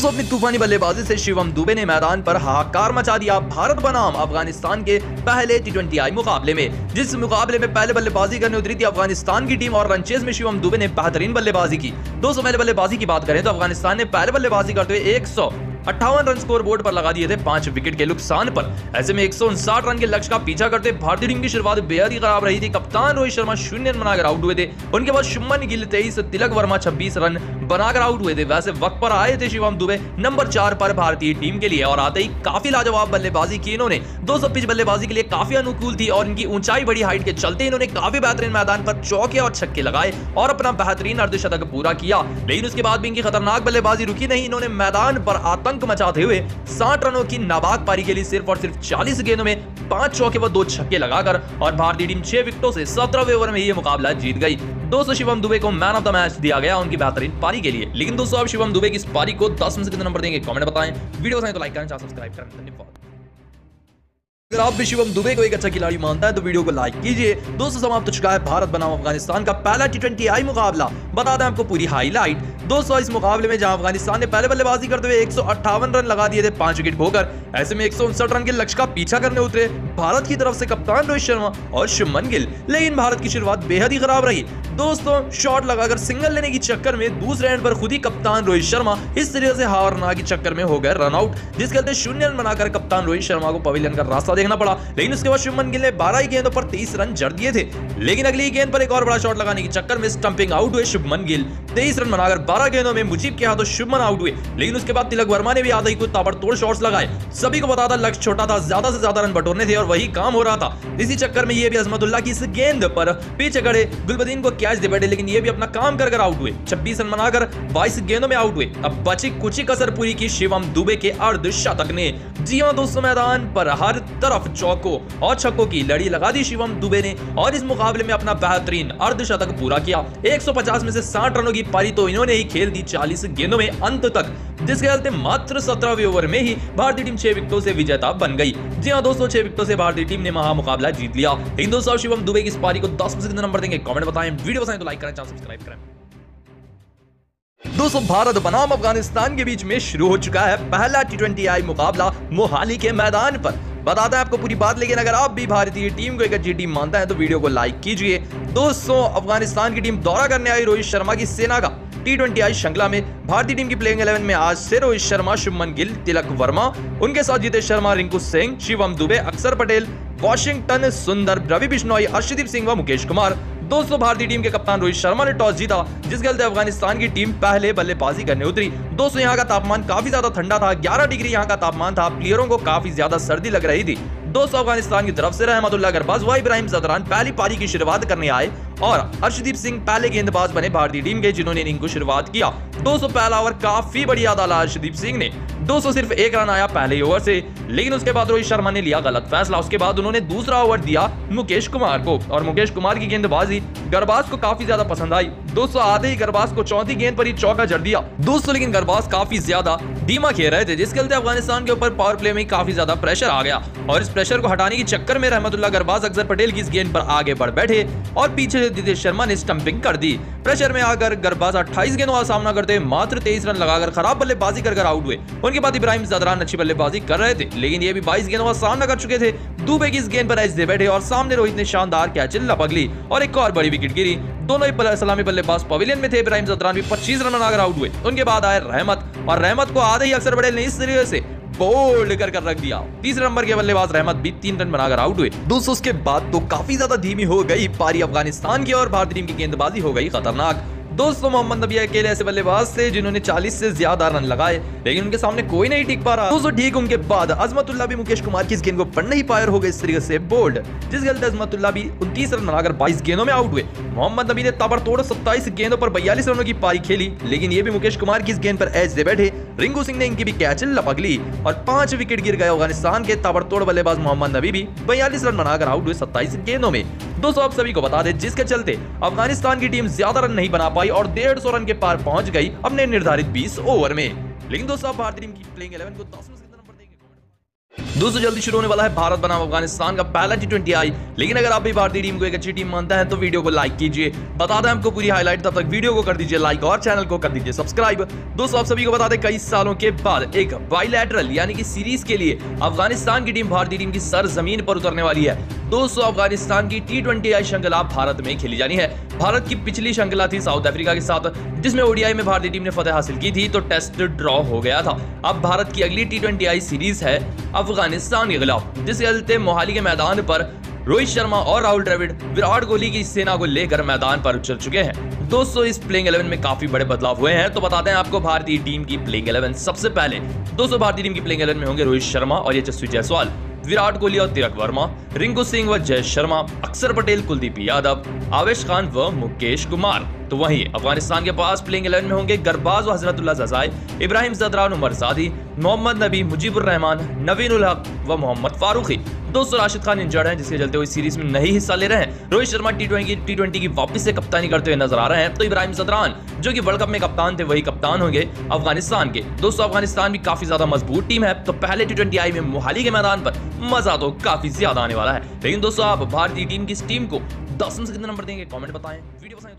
दोस्तों, अपनी तूफानी बल्लेबाजी से शिवम दुबे ने मैदान पर हाहाकार मचा दिया। भारत बनाम अफ़गानिस्तान के पहले टी आई मुकाबले में। जिस मुकाबले में पहले बल्लेबाजी करने उतरी थी अफ़गानिस्तान की टीम और रनचेज में शिवम दुबे ने बेहतरीन बल्लेबाजी की। दोस्तों, पहले बल्लेबाजी की बात करें तो अफ़गानिस्तान ने पहले बल्लेबाजी करते हुए एक अट्ठावन रन स्कोर बोर्ड पर लगा दिए थे पाँच विकेट के नुकसान पर। ऐसे में एक रन के लक्ष्य का पीछा करते भारतीय टीम की शुरुआत बेहद ही खराब रही थी। कप्तान रोहित शर्मा शून्य रन बनाकर आउट हुए थे। उनके बाद शुभमन गिल तेईस, तिलक वर्मा छब्बीस रन बनाकर आउट हुए थे। वैसे वक्त पर आए थे शिवम दुबे नंबर चार पर भारतीय टीम के लिए और आते ही काफ़ी लाजवाब बल्लेबाजी की इन्होंने। दो सौ पिच बल्लेबाजी के लिए काफ़ी अनुकूल थी और इनकी ऊंचाई बड़ी हाइट के चलते इन्होंने काफ़ी बेहतरीन मैदान पर चौके और छक्के लगाए और अपना बेहतरीन अर्धशतक पूरा किया। लेकिन उसके बाद भी इनकी खतरनाक बल्लेबाजी रुकी नहीं। इन्होंने मैदान पर आतंक मचाते हुए साठ रनों की नाबाद पारी के लिए सिर्फ़ और सिर्फ़ चालीस गेंदों में पाँच चौके व दो छक्के लगाकर और भारतीय टीम छह विकेटों से सत्रहवें ओवर में ये मुकाबला जीत गई। दोस्तों, शिवम दुबे को मैन ऑफ़ द मैच दिया गया उनकी बेहतरीन पारी के लिए। लेकिन दोस्तों आप शिवम दुबे की इस पारी को दस में से कितने नंबर देंगे? कमेंट बताएँ। वीडियो तो लाइक करें सब्सक्राइब करें। धन्यवाद। अगर आप भी शिवम दुबे को एक अच्छा खिलाड़ी मानता है तो वीडियो को लाइक कीजिए। दोस्तों, समाप्त हो चुका है भारत बनाम अफ़गानिस्तान का पहला टी ट्वेंटी आई मुकाबला। बता दें आपको पूरी हाईलाइट दोस्तों, इस मुकाबले में जहाँ अफ़गानिस्तान ने पहले बल्लेबाजी करते हुए एक रन लगा दिए थे पाँच विकेट खोकर, ऐसे में एक रन के लक्ष्य का पीछा करने उतरे भारत की तरफ़ से कप्तान रोहित शर्मा और शुभमन गिल। लेकिन भारत की शुरुआत बेहद ही खराब रही। दोस्तों शॉट लगाकर सिंगल लेने की चक्कर में दूसरे एंड पर खुद ही कप्तान रोहित शर्मा इस तरीके से हारना की चक्कर में हो गए रनआउट जिसके चलते शून्य रन बनाकर कप्तान रोहित शर्मा को पवेलियन का रास्ता देखना पड़ा। लेकिन उसके बाद शुभमन गिल ने बारह ही गेंदों पर तेईस रन जड़ दिए थे। लेकिन अगली गेंद पर एक और बड़ा शॉट लगाने के चक्कर में स्टंपिंग आउट हुए शुभमन गिल। तेईस रन बनाकर बारह गेंदों में मुजीब के हाथों शुभमन आउट हुए। लेकिन उसके बाद तिलक वर्मा ने भी आधा ही कुछ ताबड़तोड़ शॉट्स लगाए। सभी को पता था लक्ष्य छोटा था, ज़्यादा से ज़्यादा रन बटोरने थे और वही काम हो रहा था। इसी चक्कर में ये भी अजमतुल्ला की इस गेंद पर पीछे खड़े गुलबदीन को कैच दे बैठे, लेकिन ये भी अपना काम कर कर आउट हुए। छब्बीस रन बनाकर बाईस गेंदों में आउट हुए। अब बची कुछ ही कसर पूरी की शिवम दुबे के अर्ध शतक ने। जी हाँ दोस्तों मैदान पर हर तरफ़ चौकों और छक्कों की लड़ी लगा दी शिवम दुबे ने, और इस मुकाबले में अपना बेहतरीन अर्धशतक पूरा किया। 150 में से 60 रनों की पारी तो इन्होंने ही खेल दी 40 गेंदों में अंत तक। जिसके चलते मात्र सत्रहवें ओवर में ही भारतीय टीम छह विकेटों से विजेता बन गई। जी हाँ दोस्तों, छह विकेटों से भारतीय टीम ने महामुकाबला जीत लिया। हिंदुस्तान शिवम दुबे की इस पारी को दस में से नंबर देंगे। कमेंट बताएँ, वीडियो बताएँ तो लाइक करें, चैनल सब्सक्राइब करें। दोस्तों, भारत बनाम अफ़गानिस्तान के बीच में शुरू हो चुका है पहला टी ट्वेंटी आई मुकाबला मोहाली के मैदान पर। बताते हैं आपको पूरी बात, लेकिन अगर आप भी भारतीय टीम को एक अच्छी टीम मानता है तो वीडियो को लाइक कीजिए। दोस्तों, अफ़गानिस्तान की टीम दौरा करने आई रोहित शर्मा की सेना का। टी ट्वेंटी आई श्रृंखला में भारतीय टीम की प्लेइंग इलेवन में आज से रोहित शर्मा, शुभमन गिल, तिलक वर्मा, उनके साथ जीतेश शर्मा, रिंकू सिंह, शिवम दुबे, अक्षर पटेल वॉशिंगटन सुंदर रवि बिश्नोई अर्षदीप सिंह व मुकेश कुमार। दोस्तों, भारतीय टीम के कप्तान रोहित शर्मा ने टॉस जीता जिसके चलते अफ़गानिस्तान की टीम पहले बल्लेबाजी करने उतरी। दोस्तों, यहाँ का तापमान काफ़ी ज़्यादा ठंडा था 11 डिग्री यहाँ का तापमान था, प्लेयरों को काफ़ी ज़्यादा सर्दी लग रही थी। दोस्तों, अफ़गानिस्तान की तरफ़ से रहमतुल्ला गरबाज व इब्राहिम जदरान पहली पारी की शुरुआत करने आए। और हर्षदीप सिंह पहले गेंदबाज बने भारतीय टीम के, जिन्होंने इनिंग को शुरुआत किया। दोस्तों पहला ओवर काफ़ी बढ़िया डाला हर्षदीप सिंह ने। दोस्तों सिर्फ़ एक रन आया पहले ओवर से, लेकिन उसके बाद रोहित शर्मा ने लिया गलत फैसला। उसके बाद उन्होंने दूसरा ओवर दिया मुकेश कुमार को, और मुकेश कुमार की गेंदबाजी गरबाज को काफ़ी ज़्यादा पसंद आई। दोस्तों आधे ही गरबाज को चौथी गेंद पर ही चौका जड़ दिया। दोस्तों लेकिन गरबाज काफ़ी ज़्यादा धीमा खेल रहे थे, जिसके चलते अफ़गानिस्तान के ऊपर पावर प्ले में काफ़ी ज़्यादा प्रेशर आ गया। और इस प्रेशर को हटाने के चक्कर में रहमतुल्ला गरबाज अक्सर पटेल की इस गेंद पर आगे बढ़ बैठे और पीछे दिनेश शर्मा ने स्टंपिंग कर दी। प्रेशर में आकर गरबाज अट्ठाईस गेंदों का सामना करते मात्र तेईस रन लगाकर खराब बल्लेबाजी कर आउट हुए। उनके बाद इब्राहिम जदरान अच्छी बल्लेबाजी कर रहे थे, लेकिन ये भी बाईस गेंदों का सामना कर चुके थे। दुबे की इस गेंद पर दे बैठे और सामने रोहित ने शानदार कैच लपक ली और एक और बड़ी विकेट गिरी। दोनों ही सलामी बल्लेबाज पवेलियन में थे। इब्राहिम जदरान भी पच्चीस रन बनाकर आउट हुए। उनके बाद आए रहमत और रहमत को आधे ही अक्सर बड़े ने इस तरीके से बोल्ड कर कर रख दिया। तीसरे नंबर के बल्लेबाज रहमत भी तीन रन बनाकर आउट हुए। दोस्तों उसके बाद तो काफ़ी ज़्यादा धीमी हो गई पारी अफ़गानिस्तान की और भारतीय टीम की गेंदबाजी हो गई खतरनाक। दोस्तों, मोहम्मद नबी अकेले ऐसे बल्लेबाज थे जिन्होंने 40 से ज़्यादा रन लगाए, लेकिन उनके सामने कोई नहीं टिक पा रहा। दोस्तों, ठीक, उनके बाद अजमतुल्ला भी मुकेश कुमार की इस गेंद को पढ़ नहीं पायर हो गए इस तरीके से बोल्ड, जिस गलत अजमतुल्ला भी उनतीस रन बनाकर बाईस गेंदों में आउट हुए। मोहम्मद नबी ने ताबड़तोड़ सत्ताईस गेंदों पर बयालीस रनों की पारी खेली। लेकिन ये भी मुकेश कुमार की इस गेंद पर एच से बैठे, रिंकू सिंह ने इनकी भी कैच लपक ली और पाँच विकेट गिर गए। अफ़गानिस्तान के ताबड़तोड़ बल्लेबाज मोहम्मद नबी भी बयालीस रन बनाकर आउट हुए सत्ताईस गेंदों में। दोस्तों आप सभी को बता दें, जिसके चलते अफ़गानिस्तान की टीम ज़्यादा रन नहीं बना पाई और डेढ़ रन के पार पहुँच गई अपने निर्धारित बीस ओवर में। लेकिन दोस्तों भारतीय टीम की प्लेइंग इलेवन को दस में दोस्तों जल्दी शुरू होने वाला है भारत बनाम अफ़गानिस्तान का पहला टी ट्वेंटी आई। लेकिन अगर आप भी भारतीय टीम को एक अच्छी टीम मानता है तो वीडियो को लाइक कीजिए। बता दें आपको पूरी हाईलाइट तब तक वीडियो को कर दीजिए लाइक और चैनल को कर दीजिए सब्सक्राइब दोस्तों, आप सभी को बता दें, कई सालों के बाद एक बाइलैटरल यानी कि सीरीज़ के लिए अफ़गानिस्तान की टीम भारतीय टीम की सर ज़मीन पर उतरने वाली है। दोस्तों अफ़गानिस्तान की टी ट्वेंटी आई श्रृंखला भारत में खेली जानी है। भारत की पिछली श्रृंखला थी साउथ अफ्रीका के साथ, जिसमें ओडीआई में भारतीय टीम ने फतेह हासिल की थी तो टेस्ट ड्रॉ हो गया था। अब भारत की अगली टी ट्वेंटी आई सीरीज़ है अफ़गानिस्तान के खिलाफ जिसके चलते मोहाली के मैदान पर रोहित शर्मा और राहुल द्रविड़, विराट कोहली की सेना को लेकर मैदान पर उतर चुके हैं। दोस्तों इस प्लेइंग 11 में काफ़ी बड़े बदलाव हुए हैं तो बताते हैं आपको भारतीय टीम की प्लेइंग 11 सबसे पहले दोस्तों भारतीय टीम की प्लेइंग 11 में होंगे रोहित शर्मा और यशस्वी जायसवाल। विराट कोहली और तिलक वर्मा, रिंकू सिंह व जय शर्मा, अक्षर पटेल, कुलदीप यादव, आवेश खान व मुकेश कुमार। तो वहीं अफ़गानिस्तान के पास प्लेइंग इलेवन में होंगे गरबाज व हजरतुल्ला जजाय, इब्राहिम जदरान, उमर सादी, मोहम्मद नबी मुजीबुर रहमान नवीन उल हक व मोहम्मद फारूकी। दोस्तों, राशिद खान इंजर्ड हैं, जिसके चलते हुए सीरीज़ में नहीं हिस्सा ले रहे हैं। Rohit Sharma T twenty T twenty की वापस से कप्तानी करते हुए नज़र आ रहे हैं। तो इब्राहिम सदरान, जो कि वर्ल्ड कप में कप्तान थे, वही कप्तान होंगे अफ़गानिस्तान के। दोस्तों, अफ़गानिस्तान भी काफ़ी ज़्यादा मज़बूत टीम है। तो पहले टी ट्वेंटी आई में मोहाली के मैदान पर, मज़ा तो काफ़ी ज़्यादा आने वाला है। लेकिन दोस्तों, आप भारतीय टीम की इस टीम को दस में से कितने नंबर देंगे? कॉमेंट बताएँ। वीडियो करें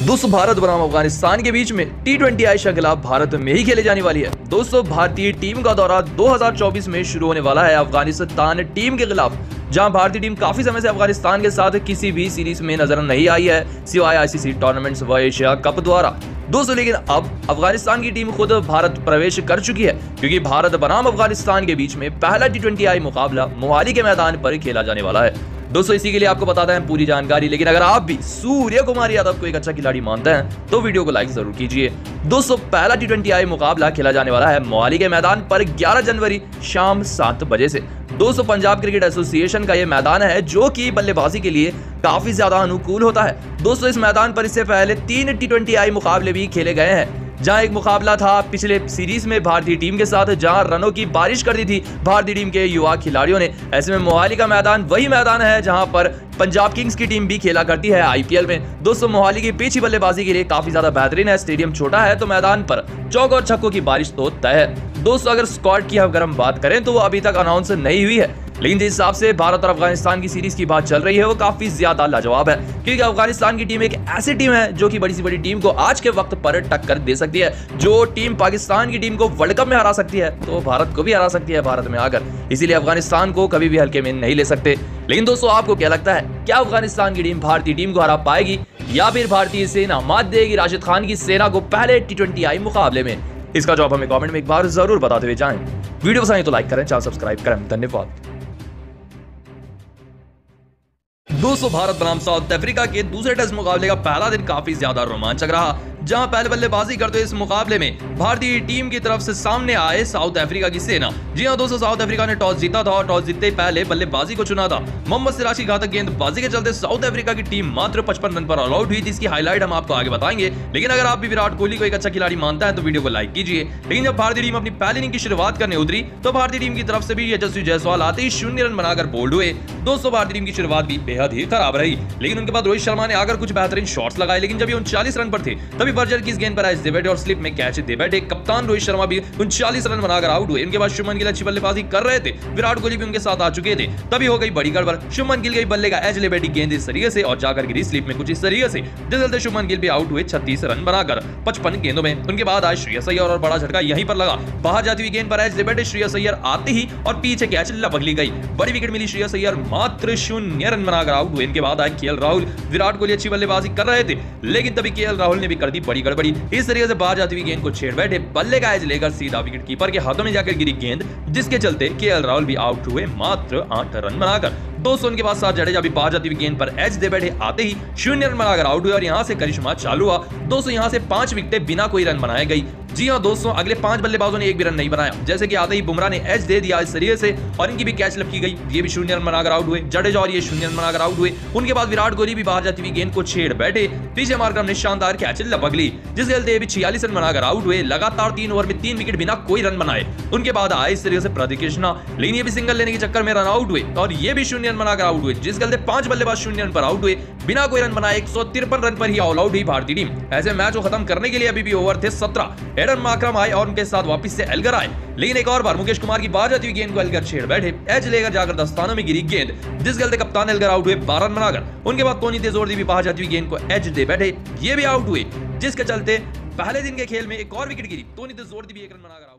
दोस्तों, भारत बनाम अफ़गानिस्तान के बीच में टी ट्वेंटी आई श्रृंखला भारत में ही खेले जाने वाली है। दोस्तों, भारतीय टीम का दौरा 2024 में शुरू होने वाला है। अफ़गानिस्तान टीम के खिलाफ, जहाँ भारतीय टीम काफ़ी समय से अफ़गानिस्तान के साथ किसी भी सीरीज़ में नज़र नहीं आई है, सिवाय आईसीसी टूर्नामेंट्स व एशिया कप द्वारा। दोस्तों, लेकिन अब अफ़गानिस्तान की टीम खुद भारत प्रवेश कर चुकी है, क्योंकि भारत बनाम अफ़गानिस्तान के बीच में पहला टी ट्वेंटी आई मुकाबला मोहाली के मैदान पर खेला जाने वाला है। दोस्तों, इसी के लिए आपको बताते हैं पूरी जानकारी, लेकिन अगर आप भी सूर्य कुमार यादव को एक अच्छा खिलाड़ी मानते हैं तो वीडियो को लाइक ज़रूर कीजिए। दोस्तों, पहला टी ट्वेंटी आई मुकाबला खेला जाने वाला है मोहाली के मैदान पर 11 जनवरी शाम सात बजे से। दोस्तों, पंजाब क्रिकेट एसोसिएशन का यह मैदान है, जो कि बल्लेबाजी के लिए काफ़ी ज़्यादा अनुकूल होता है। दोस्तों, इस मैदान पर इससे पहले तीन टी ट्वेंटी आई मुकाबले भी खेले गए हैं। जहाँ एक मुकाबला था। पिछले सीरीज़ में भारतीय टीम के साथ जहाँ रनों की बारिश कर दी थी, भारतीय टीम के युवा खिलाड़ियों ने। ऐसे में मोहाली का मैदान वही मैदान है जहाँ पर पंजाब किंग्स की टीम भी खेला करती है आईपीएल में। दोस्तों, मोहाली की पीछी बल्लेबाजी के लिए काफ़ी ज़्यादा बेहतरीन है। स्टेडियम छोटा है तो मैदान पर चौक और छक्कों की बारिश तो तय है। दोस्तों, अगर स्क्वाड की अगर हम बात करें तो वो अभी तक अनाउंस नहीं हुई है। लेकिन जिस हिसाब से भारत और अफ़गानिस्तान की सीरीज़ की बात चल रही है, वो काफ़ी ज़्यादा लाजवाब है। क्योंकि अफ़गानिस्तान की टीम एक ऐसी टीम है जो कि बड़ी सी बड़ी टीम को आज के वक्त पर टक्कर दे सकती है। जो टीम पाकिस्तान की टीम को वर्ल्ड कप में हरा सकती है तो भारत को भी हरा सकती है भारत में आकर। इसीलिए अफ़गानिस्तान को कभी भी हल्के में नहीं ले सकते। लेकिन दोस्तों, आपको क्या लगता है, क्या अफ़गानिस्तान की टीम भारतीय टीम को हरा पाएगी, या फिर भारतीय सेना मात देगी राशिद खान की सेना को पहले टी ट्वेंटी आई मुकाबले में? इसका जवाब हमें कमेंट में एक बार ज़रूर बताते हुए जाएँ। वीडियो पसंद तो लाइक करें, चैनल सब्सक्राइब करें। धन्यवाद। दोस्तों, भारत बनाम साउथ अफ्रीका के दूसरे टेस्ट मुकाबले का पहला दिन काफ़ी ज़्यादा रोमांचक रहा। जहाँ पहले बल्लेबाजी करते इस मुकाबले में भारतीय टीम की तरफ़ से सामने आए साउथ अफ्रीका की सेना। जी हाँ दोस्तों, साउथ अफ्रीका ने टॉस जीता था और टॉस जीतते पहले बल्लेबाजी को चुना था। मोहम्मद सिराज की घातक गेंदबाजी के चलते साउथ अफ्रीका की टीम मात्र पचपन रन पर ऑल आउट हुई जिसकी हाईलाइट हम आपको आगे बताएँगे। लेकिन अगर आप भी विराट कोहली को एक अच्छा खिलाड़ी मानता है तो वीडियो को लाइक कीजिए। लेकिन जब भारतीय टीम अपनी पहली इनिंग की शुरुआत करने उतरी तो भारतीय टीम की तरफ़ से भी यशस्वी जायसवाल आते ही शून्य रन बनाकर बोल्ड हुए। दोस्तों, भारतीय टीम की शुरुआत भी बेहद ही खराब रही। लेकिन उनके बाद रोहित शर्मा ने आकर कुछ बेहतरीन शॉट्स लगाए, लेकिन जब ये उनचालीस रन पर थे, तभी बर्जर की इस गेंद पर कैच दे बैठे और स्लिप में कैच दे बैठे कप्तान रोहित शर्मा भी उनचालीस रन बनाकर आउट हुए। इनके बाद शुभमन गिल अच्छी बल्लेबाजी कर रहे थे। विराट कोहली भी उनके साथ आ चुके थे। तभी हो गई बड़ी गड़बड़। शुभमन गिल गई बल्ले का एज ले बैठी गेंद इस तरीके से और जाकर गिरी स्लिप में कुछ इस तरीके से। जिस चलते गिल भी आउट हुए, छत्तीस रन बनाकर पचपन गेंदों में। उनके बाद आज श्रेयस अय्यर और बड़ा झटका यहीं पर लगा। बाहर जाती हुई गेंद पर एज ले बैठे श्रेयस अय्यर आते ही और पीछे कैच लपक ली गई। बड़ी विकेट मिली श्रेयस अय्यर, मात्र शून्य रन बनाकर आउट हुए। इनके बाद आए के राहुल। विराट कोहली अच्छी बल्लेबाजी कर रहे थे। लेकिन तभी के राहुल ने भी कर दी बड़ी गड़बड़ी। इस तरीके से बाहर जाती हुई गेंद को छेड़ बैठे बल्ले का एज लेकर सीधा विकेट कीपर के हाथों में जाकर गिरी गेंद, जिसके चलते के राहुल भी आउट हुए मात्र आठ रन बनाकर। दोस्तों उनके बाद साथ जडेजा भी बाहर जाती हुई गेंद पर एच दे बैठे आते ही शून्य रन बनाकर आउट हुए और यहाँ से करिश्मा चालू हुआ। दोस्तों यहाँ से पाँच विकेटें बिना कोई रन बनाए गई। जी हाँ दोस्तों अगले पाँच बल्लेबाजों ने एक भी रन नहीं बनाया। जैसे कि आते ही बुमराह ने एच दे दिया इस तरीके से और इनकी भी कैच लपकी गई। ये भी शून्य रन बनाकर आउट हुए। जडेजा और ये शून्य रन बनाकर आउट हुए। उनके बाद विराट कोहली भी बाहर जाती हुई गेंद को छेड़ बैठे। पीछे मारकर ने शानदार कैच लपक ली जिसके चलते भी छियालीस रन बनाकर आउट हुए। लगातार तीन ओवर में तीन विकेट बिना कोई रन बनाए। उनके बाद आए इस तरीके से प्रदीप कृष्णा। लेकिन ये भी सिंगल लेने के चक्कर में रन आउट हुए। और ये भी शून्य रन बनाकर आउट हुए। जिस चलते पाँच बल्लेबाज शून्य रन पर आउट हुए, बिना कोई रन बनाए एक रन पर ही ऑल आउट हुई भारतीय टीम। ऐसे मैच को खत्म करने के लिए अभी भी ओवर थे सत्रह। एडन माक्रम आए और उनके साथ वापस से एलगर आए। लेकिन एक और बार मुकेश कुमार की बात जाती हुई गेंद को एलगर छेड़ बैठे। एज लेकर जाकर दस्तानों में गिरी गेंद। जिस गलते कप्तान एलगर आउट हुए, बारह रन बनाकर। उनके बाद टोनी तेजोर भी बाहर जाती हुई गेंद को एज दे बैठे। ये भी आउट हुए, जिसके चलते पहले दिन के खेल में एक और विकेट गिरी। टोनी तेजोर भी एक रन बनाकर